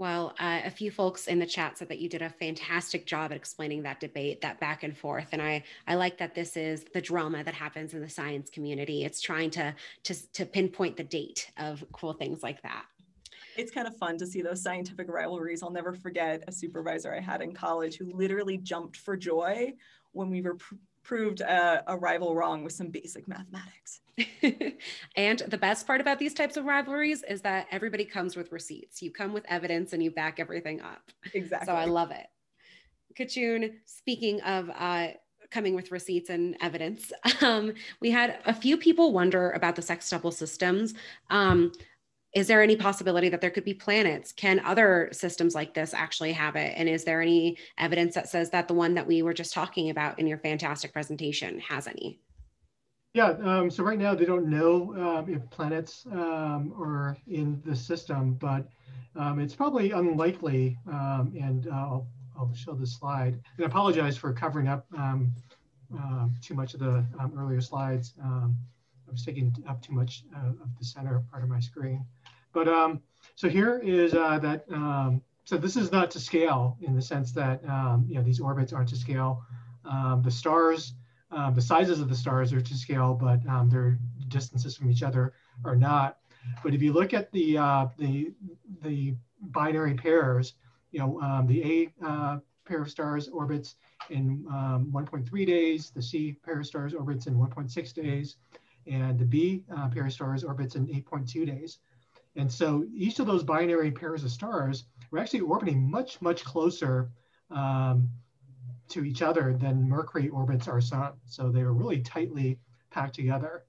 Well, uh, a few folks in the chat said that you did a fantastic job at explaining that debate, that back and forth, and I I like that this is the drama that happens in the science community. It's trying to to to pinpoint the date of cool things like that. It's kind of fun to see those scientific rivalries. I'll never forget a supervisor I had in college who literally jumped for joy when we were proved a, a rival wrong with some basic mathematics. and the best part about these types of rivalries is that everybody comes with receipts. You come with evidence and you back everything up. Exactly. So I love it. Kachun, speaking of uh, coming with receipts and evidence, um, we had a few people wonder about the sextuple systems. Um, is there any possibility that there could be planets? Can other systems like this actually have it? And is there any evidence that says that the one that we were just talking about in your fantastic presentation has any? Yeah, um, so right now they don't know um, if planets um, are in the system, but um, it's probably unlikely. Um, and uh, I'll, I'll show the slide. And I apologize for covering up uh, too much of the earlier slides. I was taking up too much uh, of the center part of my screen. But um, so here is uh, that, um, so this is not to scale in the sense that, um, you know, these orbits aren't to scale. Um, the stars, uh, the sizes of the stars are to scale, but um, their distances from each other are not. But if you look at the, uh, the, the binary pairs, you know, um, the A uh, pair of stars orbits in 1.3 days, the C pair of stars orbits in 1.6 days, and the B uh, pair of stars orbits in 8.2 days. And so each of those binary pairs of stars were actually orbiting much, much closer um, to each other than Mercury orbits our sun. So they were really tightly packed together.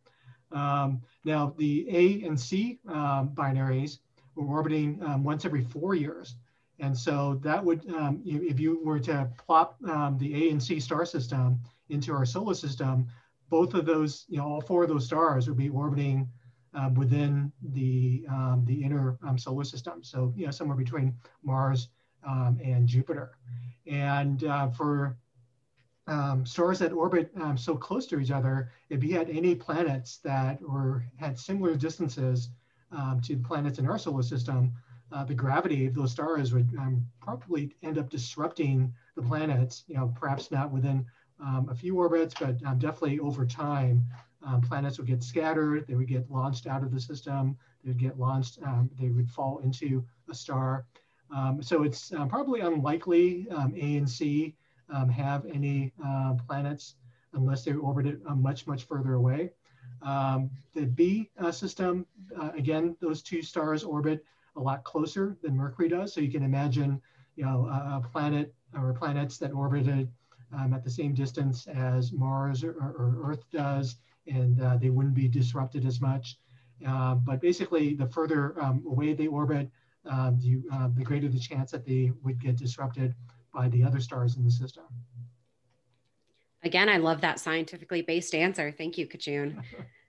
Um, now the A and C um, binaries were orbiting um, once every four years. And so that would, um, if you were to plop um, the A and C star system into our solar system, both of those, you know, all four of those stars would be orbiting um, within the um, the inner um, solar system. So you know somewhere between Mars um, and Jupiter. And uh, for um, stars that orbit um, so close to each other, if you had any planets that were had similar distances to the planets in our solar system, uh, the gravity of those stars would probably end up disrupting the planets. You know, perhaps not within a few orbits, but definitely over time um, planets would get scattered, they would get launched out of the system, they would get launched, um, they would fall into a star. Um, so it's uh, probably unlikely um, A and C um, have any uh, planets unless they orbited uh, much, much further away. the B uh, system, uh, again, those two stars orbit a lot closer than Mercury does. So you can imagine, you know, a, a planet or planets that orbited um, at the same distance as Mars or, or Earth does, and uh, they wouldn't be disrupted as much. Uh, but basically, the further um, away they orbit, uh, the, uh, the greater the chance that they would get disrupted by the other stars in the system. Again, I love that scientifically based answer. Thank you, Kachun.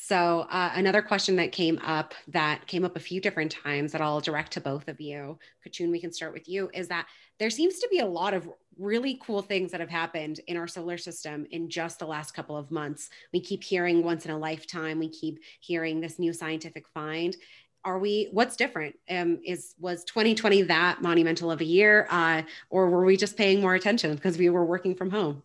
So uh, another question that came up that came up a few different times that I'll direct to both of you, Kachun, we can start with you, is that there seems to be a lot of really cool things that have happened in our solar system in just the last couple of months. We keep hearing once in a lifetime. We keep hearing this new scientific find. Are we? What's different? Um, is was 2020 that monumental of a year, uh, or were we just paying more attention because we were working from home?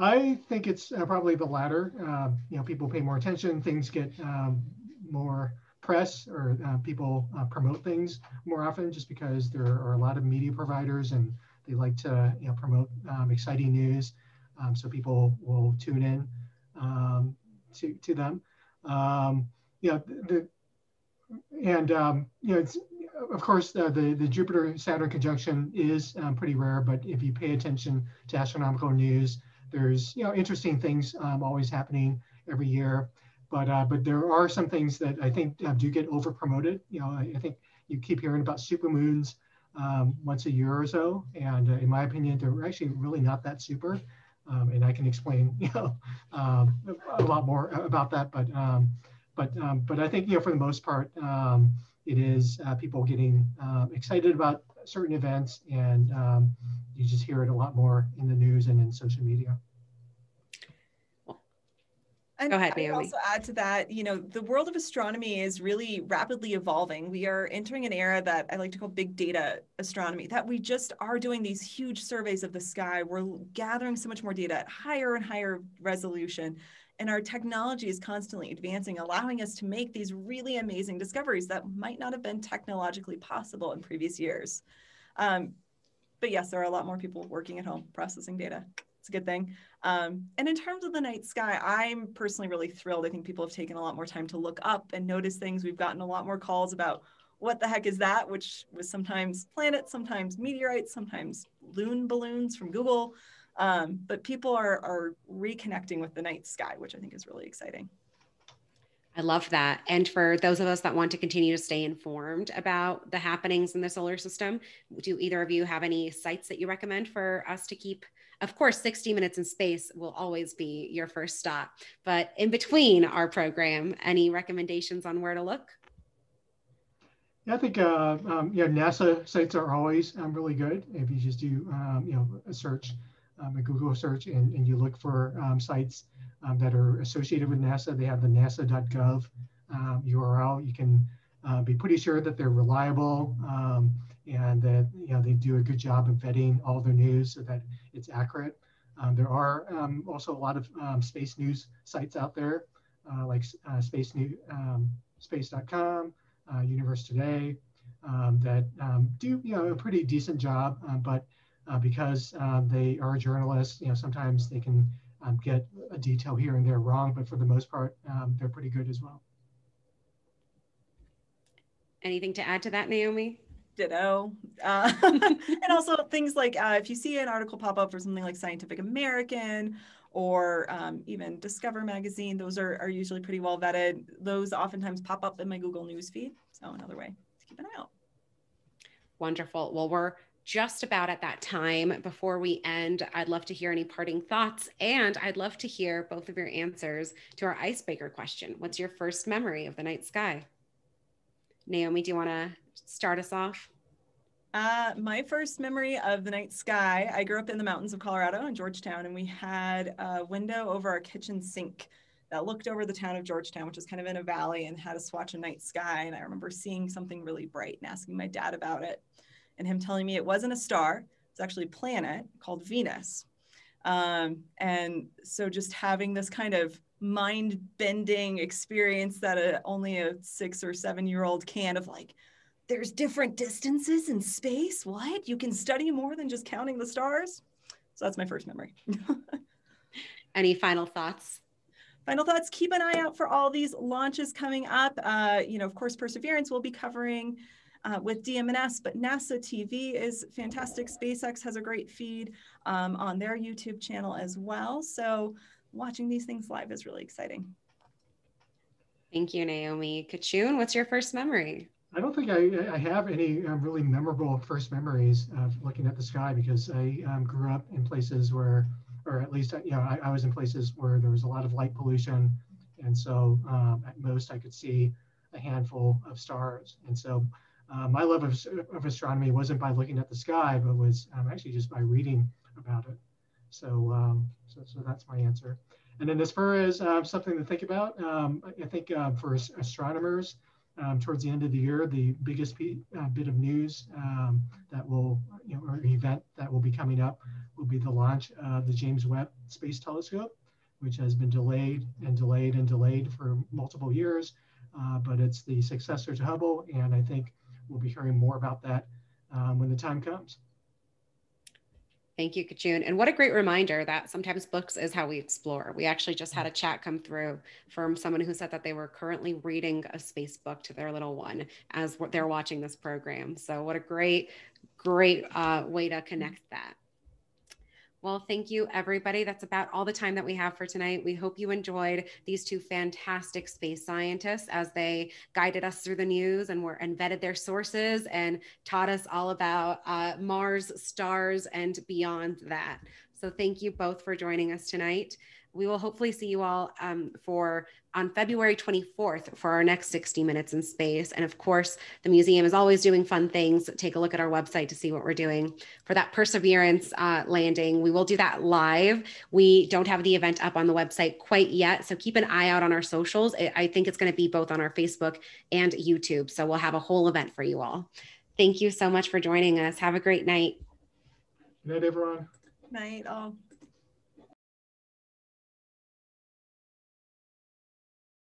I think it's uh, probably the latter. Uh, you know, people pay more attention, things get um, more press, or uh, people uh, promote things more often, just because there are a lot of media providers and they like to you know, promote um, exciting news, um, so people will tune in um, to to them. Um, you know, the, and you know, it's of course, uh, the, the Jupiter Saturn conjunction is pretty rare, but if you pay attention to astronomical news, there's you know interesting things um, always happening every year, but uh, but there are some things that I think uh, do get over promoted. You know, I, I, think you keep hearing about supermoons um, once a year or so, and uh, in my opinion, they're actually really not that super. Um, and I can explain you know um, a lot more about that, but um, but um, but I think you know for the most part, it is uh, people getting excited about certain events and um, you just hear it a lot more in the news and in social media. And Go ahead, Naomi. I would also add to that, you know, the world of astronomy is really rapidly evolving. We are entering an era that I like to call big data astronomy, that we just are doing these huge surveys of the sky. We're gathering so much more data at higher and higher resolution. And our technology is constantly advancing, allowing us to make these really amazing discoveries that might not have been technologically possible in previous years. Um, but yes, there are a lot more people working at home processing data. It's a good thing. Um, and in terms of the night sky, I'm personally really thrilled. I think people have taken a lot more time to look up and notice things. We've gotten a lot more calls about what the heck is that, which was sometimes planets, sometimes meteorites, sometimes loon balloons from Google. Um, but people are, are reconnecting with the night sky, which I think is really exciting. I love that. And for those of us that want to continue to stay informed about the happenings in the solar system, do either of you have any sites that you recommend for us to keep of course, 60 Minutes in Space will always be your first stop. But in between our program, any recommendations on where to look? Yeah, I think uh, um, you know NASA sites are always um, really good. If you just do um, you know a search, um, a Google search, and, and you look for um, sites um, that are associated with NASA, they have the NASA.gov URL. You can uh, be pretty sure that they're reliable and that you know they do a good job of vetting all their news so that it's accurate. Um, there are um, also a lot of um, space news sites out there, uh, like uh, Space New, um, Space.com, uh, Universe Today, um, that um, do you know a pretty decent job. but uh, because they are journalists, you know sometimes they can get a detail here and there wrong, but for the most part, they're pretty good as well. Anything to add to that, Naomi? ditto. Uh, and also things like uh, if you see an article pop up for something like Scientific American or um, even Discover Magazine, those are, are usually pretty well vetted. Those oftentimes pop up in my Google News feed. So another way to keep an eye out. Wonderful. Well, we're just about at that time. Before we end, I'd love to hear any parting thoughts and I'd love to hear both of your answers to our icebreaker question. What's your first memory of the night sky? Naomi, do you want to start us off? Uh, my first memory of the night sky, I grew up in the mountains of Colorado in Georgetown, and we had a window over our kitchen sink that looked over the town of Georgetown, which is kind of in a valley, and had us watch a night sky. And I remember seeing something really bright and asking my dad about it, and him telling me it wasn't a star, it's actually a planet called Venus. Um, and so just having this kind of mind bending experience that a, only a six or seven year old can of like, there's different distances in space. What? You can study more than just counting the stars? So that's my first memory. Any final thoughts? Final thoughts keep an eye out for all these launches coming up. Uh, you know, of course, Perseverance will be covering uh, with DM&S, but NASA TV is fantastic. SpaceX has a great feed um, on their YouTube channel as well. So watching these things live is really exciting. Thank you, Naomi. Kachun, what's your first memory? I don't think I, I have any um, really memorable first memories of looking at the sky because I um, grew up in places where, or at least, you know, I, I, was in places where there was a lot of light pollution. And so um, at most I could see a handful of stars. And so uh, my love of, of, astronomy wasn't by looking at the sky, but was um, actually just by reading about it. So, um, so, so that's my answer. And then as far as uh, something to think about, um, I think uh, for astronomers, um, towards the end of the year, the biggest uh, bit of news that will, you know, or event that will be coming up will be the launch of the James Webb Space Telescope, which has been delayed and delayed and delayed for multiple years. Uh, but it's the successor to Hubble, and I think we'll be hearing more about that um, when the time comes. Thank you, Kachun. And what a great reminder that sometimes books is how we explore. We actually just had a chat come through from someone who said that they were currently reading a space book to their little one as they're watching this program. So, what a great, great uh, way to connect that. Well, thank you, everybody. That's about all the time that we have for tonight. We hope you enjoyed these two fantastic space scientists as they guided us through the news and were vetted their sources and taught us all about uh, Mars, stars, and beyond that. So, thank you both for joining us tonight. We will hopefully see you all um, for on February 24th for our next 60 minutes in space. And of course, the museum is always doing fun things. Take a look at our website to see what we're doing for that Perseverance uh, landing. We will do that live. We don't have the event up on the website quite yet, so keep an eye out on our socials. I think it's going to be both on our Facebook and YouTube. So we'll have a whole event for you all. Thank you so much for joining us. Have a great night. Good night, everyone. Night all.